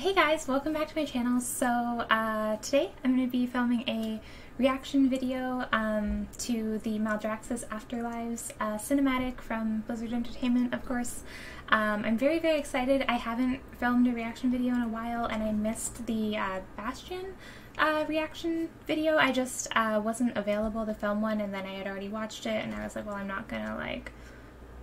hey guys, welcome back to my channel. So uh, today I'm going to be filming a reaction video um, to the Maldraxxus Afterlives uh, cinematic from Blizzard Entertainment, of course. Um, I'm very, very excited. I haven't filmed a reaction video in a while and I missed the uh, Bastion uh, reaction video. I just uh, wasn't available to film one and then I had already watched it and I was like, well, I'm not gonna like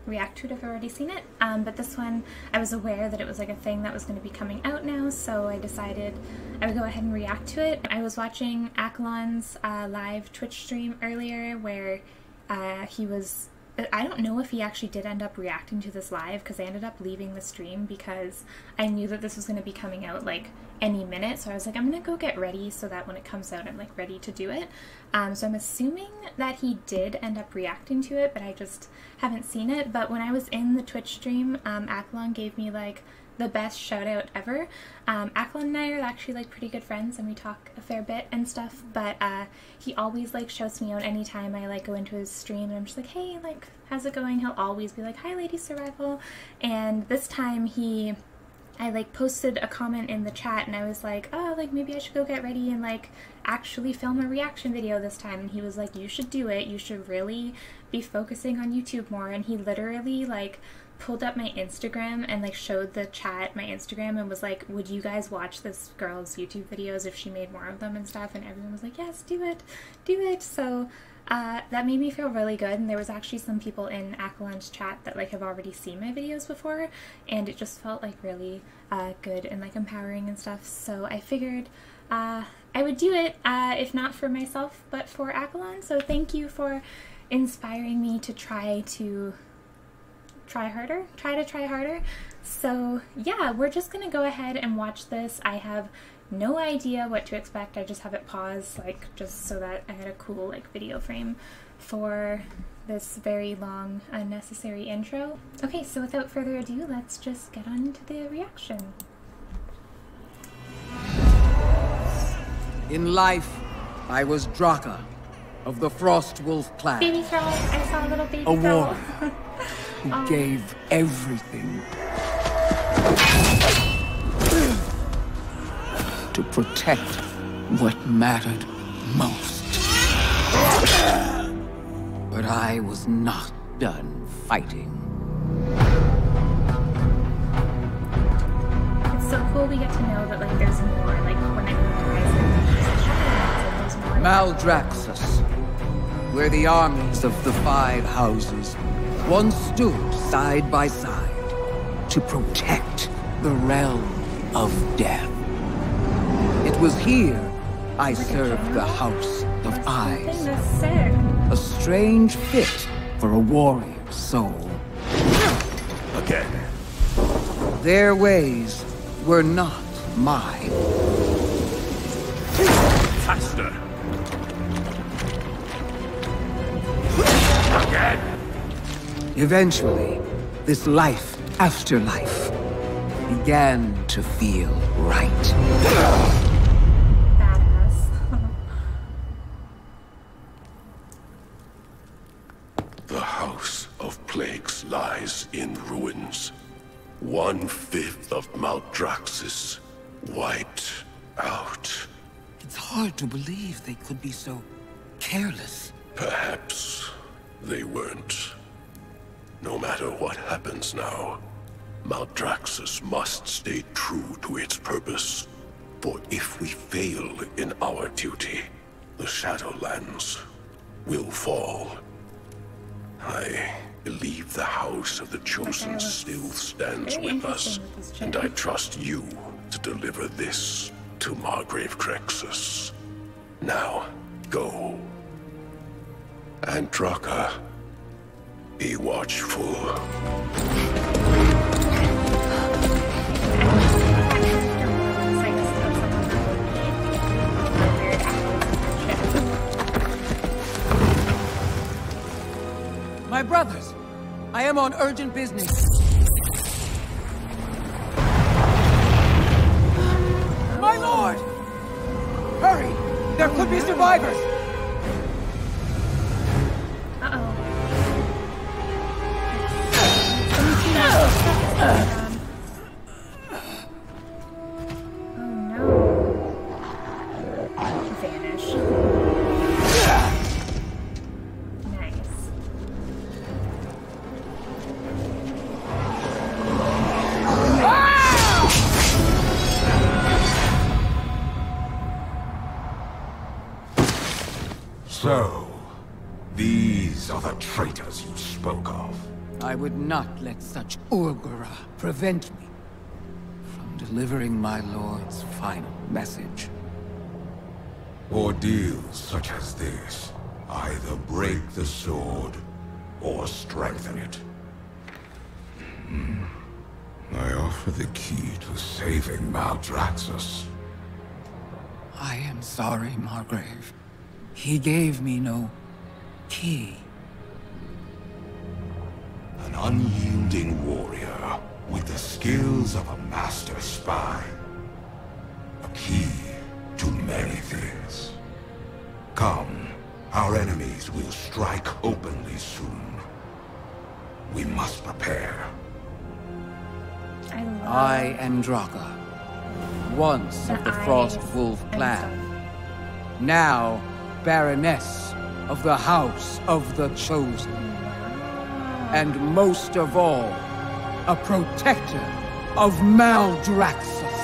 react to it if I've already seen it. Um, but this one, I was aware that it was like a thing that was going to be coming out now, so I decided I would go ahead and react to it. I was watching Accolon's uh, live Twitch stream earlier where uh, he was I don't know if he actually did end up reacting to this live because I ended up leaving the stream because I knew that this was going to be coming out like any minute. So I was like, I'm going to go get ready so that when it comes out, I'm like ready to do it. Um, so I'm assuming that he did end up reacting to it, but I just haven't seen it. But when I was in the Twitch stream, um, Accolon gave me like the best shout out ever. Um, Accolon and I are actually like pretty good friends and we talk a fair bit and stuff, but uh, he always like shouts me out anytime I like go into his stream and I'm just like, hey, like, how's it going? He'll always be like, hi, Lady Survival. And this time he I like posted a comment in the chat and I was like, oh, like maybe I should go get ready and like actually film a reaction video this time. And he was like, you should do it. You should really be focusing on YouTube more. And he literally like pulled up my Instagram and like showed the chat my Instagram and was like, would you guys watch this girl's YouTube videos if she made more of them and stuff? And everyone was like, yes, do it, do it. So uh, that made me feel really good and there was actually some people in Accolon's chat that like have already seen my videos before and it just felt like really uh, good and like empowering and stuff so I figured uh, I would do it uh, if not for myself but for Accolon so thank you for inspiring me to try to try harder, try to try harder. So yeah, we're just gonna go ahead and watch this. I have no idea what to expect. I just have it paused, like just so that I had a cool like video frame for this very long unnecessary intro. Okay, so without further ado, let's just get on to the reaction. In life, I was Draka of the Frost Wolf clan. Baby frog, I saw a little baby a warrior who oh. gave everything to protect what mattered most. But I was not done fighting. It's so cool we get to know that like there's more, like when I there's more. Maldraxxus, where the armies of the five houses once stood side by side to protect the realm of death. It was here I served the House of Eyes. A strange fit for a warrior's soul. Again. Their ways were not mine. Faster! Again! Eventually, this life after life began to feel right. Badass. the House of Plagues lies in ruins. One-fifth of Maldraxxus wiped out. It's hard to believe they could be so careless. Perhaps they weren't. No matter what happens now, Maldraxxus must stay true to its purpose. For if we fail in our duty, the Shadowlands will fall. I believe the House of the Chosen still stands with us, and I trust you to deliver this to Margrave Krexus. Now, go. And Draka, be watchful. My brothers! I am on urgent business. My lord! Hurry! There could be survivors! These are the traitors you spoke of. I would not let such Urgura prevent me from delivering my lord's final message. Ordeals such as this either break the sword or strengthen it. Hmm. I offer the key to saving Maldraxxus. I am sorry, Margrave. He gave me no key. An unyielding warrior with the skills of a master spy. A key to many things. Come, our enemies will strike openly soon. We must prepare. I love I am Draka, once of the Frost Wolf clan, now Baroness of the House of the Chosen, and most of all, a protector of Maldraxxus.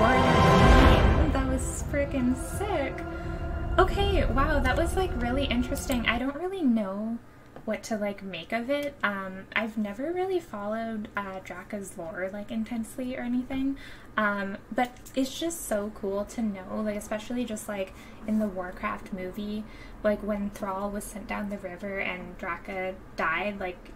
Wow. That was freaking sick. Okay, wow, that was like really interesting. I don't really know what to like make of it. Um, I've never really followed uh, Draka's lore like intensely or anything, um, but it's just so cool to know, like especially just like in the Warcraft movie, like when Thrall was sent down the river and Draka died, like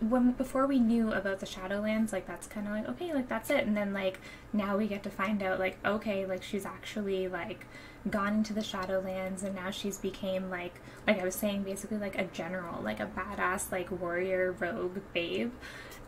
when before we knew about the Shadowlands, like that's kind of like okay, like that's it, and then like now we get to find out like okay, like she's actually like gone into the Shadowlands, and now she's became like like I was saying, basically like a general, like a badass like warrior rogue babe,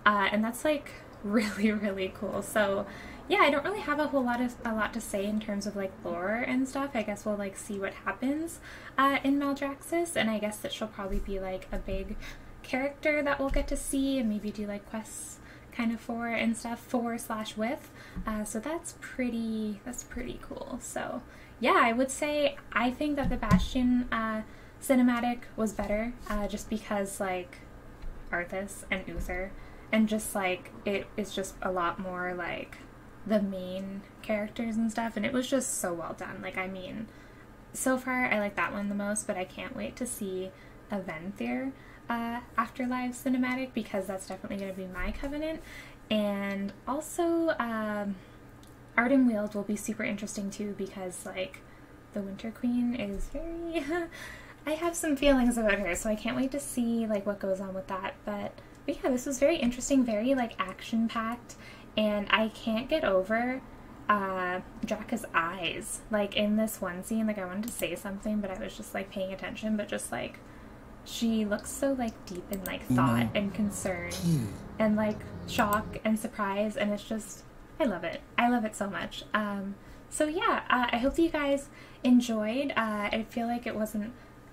uh, and that's like really really cool. So yeah, I don't really have a whole lot of a lot to say in terms of like lore and stuff. I guess we'll like see what happens uh, in Maldraxxus, and I guess that she'll probably be like a big character that we'll get to see and maybe do like quests kind of for and stuff for slash with uh, so that's pretty that's pretty cool so yeah i would say i think that the bastion uh, cinematic was better uh, just because like arthas and uther and just like it is just a lot more like the main characters and stuff and it was just so well done like i mean so far I like that one the most, but I can't wait to see a Venthyr uh, Afterlife cinematic because that's definitely going to be my covenant. And also, um, Ardenweald will be super interesting too because, like, the Winter Queen is very. I have some feelings about her, so I can't wait to see like what goes on with that. But, but yeah, this was very interesting, very like action packed, and I can't get over uh, Draka's eyes. Like in this one scene, like I wanted to say something, but I was just like paying attention, but just like she looks so like deep in like thought and concern and like shock and surprise, and it's just I love it. I love it so much. Um, so yeah, uh, I hope that you guys enjoyed. Uh, I feel like it wasn't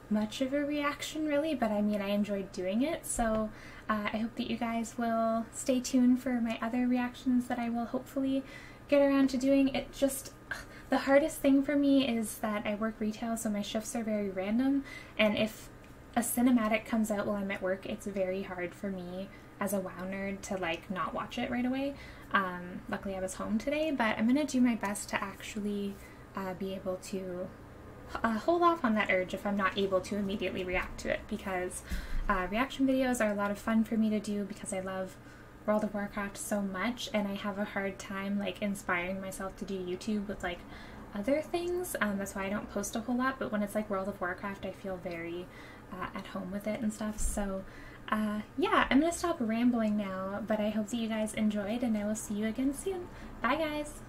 much of a reaction really, but I mean I enjoyed doing it. So uh, I hope that you guys will stay tuned for my other reactions that I will hopefully get around to doing. It just the hardest thing for me is that I work retail, so my shifts are very random, and if a cinematic comes out while I'm at work, it's very hard for me as a WoW nerd to like not watch it right away. Um, luckily, I was home today, but I'm gonna do my best to actually uh, be able to uh, hold off on that urge if I'm not able to immediately react to it because uh, reaction videos are a lot of fun for me to do because I love World of Warcraft so much and I have a hard time like inspiring myself to do YouTube with like other things. Um, that's why I don't post a whole lot, but when it's like World of Warcraft, I feel very uh, at home with it and stuff. So uh, yeah, I'm gonna stop rambling now, but I hope that you guys enjoyed and I will see you again soon. Bye guys!